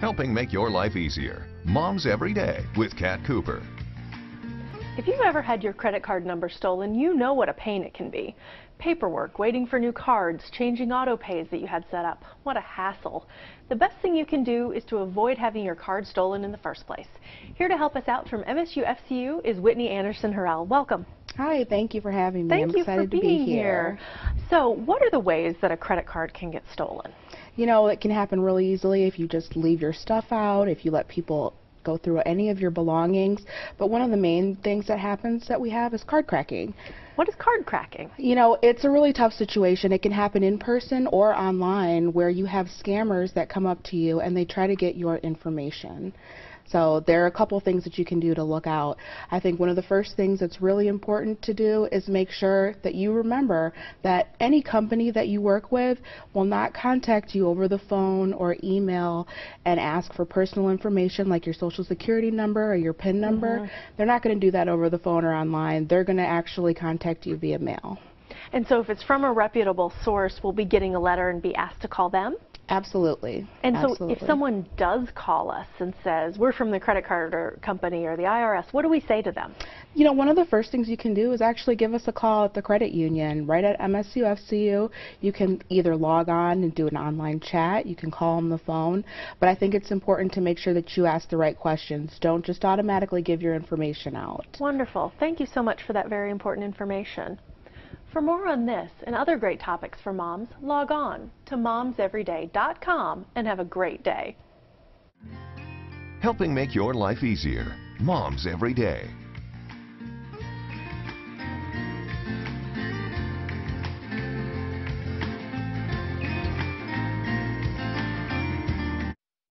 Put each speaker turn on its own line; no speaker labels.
helping make your life easier. Moms Every Day with Kat Cooper.
If you've ever had your credit card number stolen, you know what a pain it can be. Paperwork, waiting for new cards, changing auto pays that you had set up. What a hassle. The best thing you can do is to avoid having your card stolen in the first place. Here to help us out from MSU FCU is Whitney Anderson Harrell. Welcome.
Hi, thank you for having me.
Thank
I'm
you
excited
for
to
being
be here.
So, what are the ways that a credit card can get stolen?
You know, it can happen really easily if you just leave your stuff out, if you let people go through any of your belongings. But one of the main things that happens that we have is card cracking.
What is card cracking?
You know, it's a really tough situation. It can happen in person or online where you have scammers that come up to you and they try to get your information. So there are a couple things that you can do to look out. I think one of the first things that's really important to do is make sure that you remember that any company that you work with will not contact you over the phone or email and ask for personal information like your social security number or your PIN number.
Mhm.
They're not going to do that over the phone or online. They're going to actually contact you via mail.
And so, if it's from a reputable source, we'll be getting a letter and be asked to call them?
Absolutely.
And so, if someone does call us and says, we're from the credit card or company or the IRS, what do we say to them?
You know, one of the first things you can do is actually give us a call at the credit union. Right at MSU FCU, you can either log on and do an online chat, you can call on the phone, but I think it's important to make sure that you ask the right questions. Don't just automatically give your information out.
Wonderful. Thank you so much for that very important information. For more on this and other great topics for moms, log on to momseveryday.com and have a great day.
Helping make your life easier. Moms Every Day